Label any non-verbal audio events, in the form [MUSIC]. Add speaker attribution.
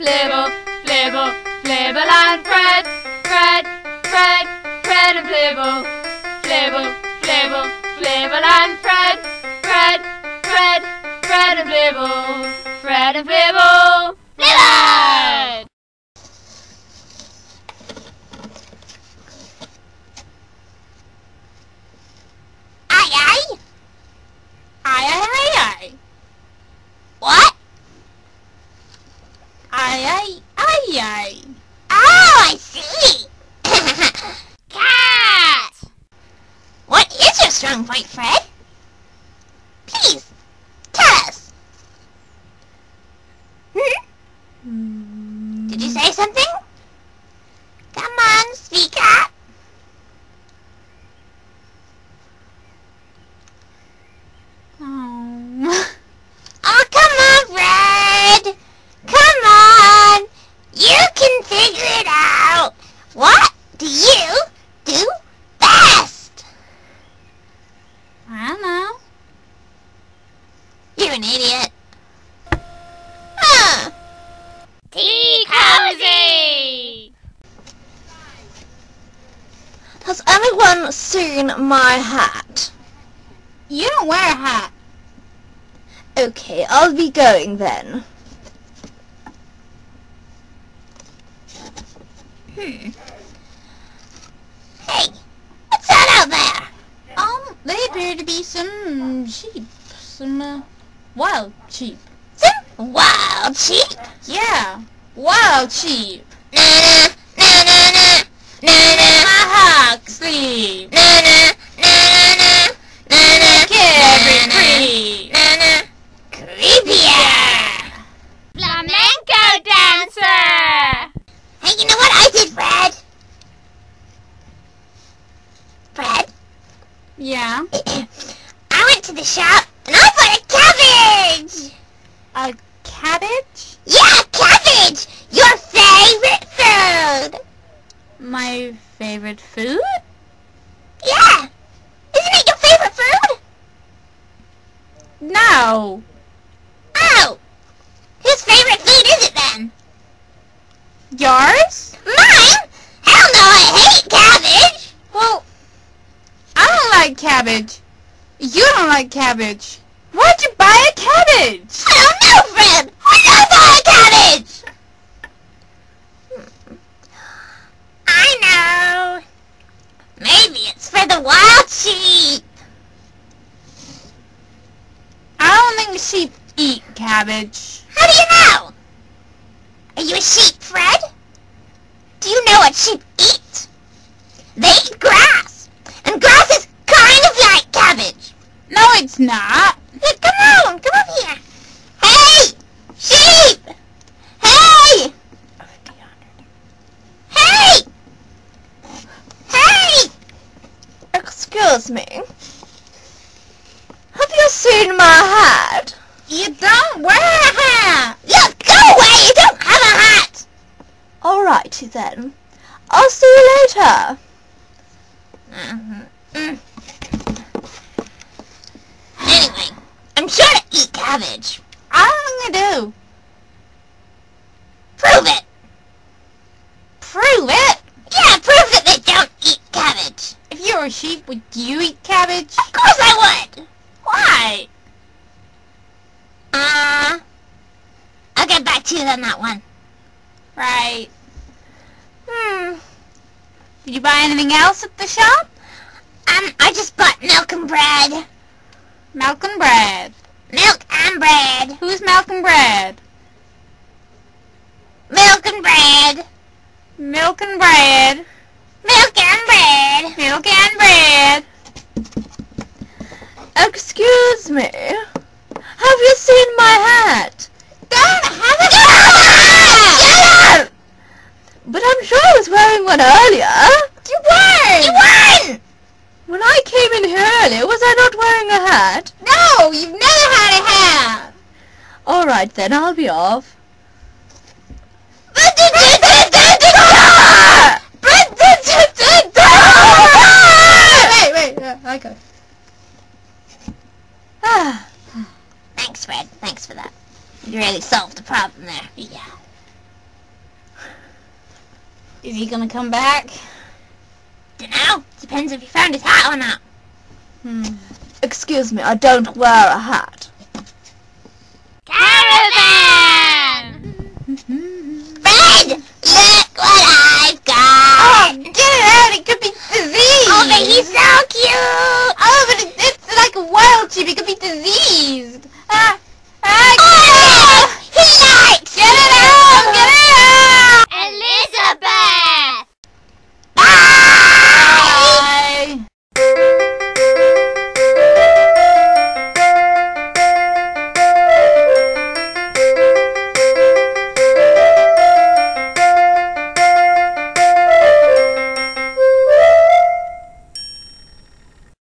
Speaker 1: Flibble, flibble, flibble and Fred, Fred, Fred, Fred and Flibble. Flibble, flibble, flibble and Fred, Fred, Fred, Fred and Flibble. Fred and Flibble. Flibble!
Speaker 2: Aye, aye.
Speaker 3: Aye, aye, aye,
Speaker 2: What?
Speaker 3: aye. Aye, aye, aye,
Speaker 2: Oh, I see. Cat. What is your strong point, Fred? Please, tell us. Hmm?
Speaker 3: Hmm.
Speaker 2: Did you say something? Come on, speak up.
Speaker 3: Oh.
Speaker 2: Oh, come on, Fred. Come on. You can figure it out. What do you do best?
Speaker 3: I don't know.
Speaker 2: You're an idiot. Huh. Tea cozy.
Speaker 4: Has anyone seen my hat?
Speaker 3: You don't wear a hat.
Speaker 4: Okay, I'll be going then.
Speaker 2: Hmm. Hey, what's that out there?
Speaker 3: Um, they appear to be some sheep. Some, uh, wild sheep.
Speaker 2: Some wild sheep.
Speaker 3: Yeah, wild sheep.
Speaker 2: Na na na na na na na.
Speaker 3: Hawk sleep.
Speaker 2: Na na na na na na na.
Speaker 3: Carefree.
Speaker 2: Na na na. Creepier.
Speaker 1: Flamenco dancer!
Speaker 2: Hey, you know what I did, Fred? Fred,
Speaker 3: Yeah. [COUGHS]
Speaker 2: I went to the shop and I bought a cabbage.
Speaker 3: A cabbage?
Speaker 2: Yeah, cabbage. Your favorite food.
Speaker 3: My favorite food?
Speaker 2: Yeah. Isn't it your favorite food?
Speaker 3: No.
Speaker 2: Oh. Whose favorite food is it then?
Speaker 3: Yours?
Speaker 2: Mine? Hell no, I hate cabbage.
Speaker 3: Well, I don't like cabbage. You don't like cabbage. Why'd you buy a cabbage?
Speaker 2: I don't know, Fred. Why did I buy a cabbage? I know. Maybe it's for the wild sheep.
Speaker 3: I don't think sheep eat cabbage.
Speaker 2: How do you know? Are you a sheep, Fred? Do you know what sheep eat? They eat grass. And grass is kind of like cabbage.
Speaker 3: No, it's not.
Speaker 2: Here, come on, come up here. Hey! Sheep! Hey! Hey! Hey!
Speaker 4: Excuse me. Have you seen my hat?
Speaker 3: You don't wear a hat.
Speaker 2: You go away! You don't have a hat!
Speaker 4: Alrighty then. I'll see you later.
Speaker 2: Mhm. Mm. Anyway, I'm sure to eat cabbage.
Speaker 3: I don't think I do.
Speaker 2: Prove it!
Speaker 3: Prove it.
Speaker 2: Cabbage.
Speaker 3: If you were a sheep, would you eat cabbage?
Speaker 2: Of course I would!
Speaker 3: Why?
Speaker 2: Uh, I'll get back to you on that one.
Speaker 3: Right.
Speaker 2: Hmm.
Speaker 3: Did you buy anything else at the shop?
Speaker 2: Um, I just bought milk and bread.
Speaker 3: Milk and bread.
Speaker 2: Milk and bread.
Speaker 3: Who's milk and bread?
Speaker 2: Milk and bread.
Speaker 3: Milk and bread.
Speaker 2: Milk and bread.
Speaker 3: Milk and bread.
Speaker 4: Excuse me. Have you seen my hat?
Speaker 2: Don't have a
Speaker 4: Shut up! But I'm sure I was wearing one earlier.
Speaker 2: You won! You won!
Speaker 4: When I came in here earlier, was I not wearing a hat?
Speaker 3: No, you've never had a hat.
Speaker 4: Alright then, I'll be off.
Speaker 2: already solved the problem there.
Speaker 3: Yeah. Is he gonna come back?
Speaker 2: Dunno. Depends if he found his hat or not.
Speaker 3: Hmm.
Speaker 4: Excuse me, I don't wear a hat.